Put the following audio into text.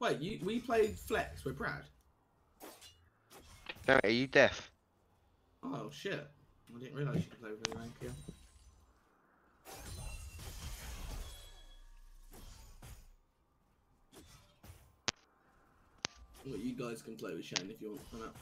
Wait, you we played flex with Brad. No, are you deaf? Oh shit! I didn't realise you could play with rank here. Well, you guys can play with Shane if you want.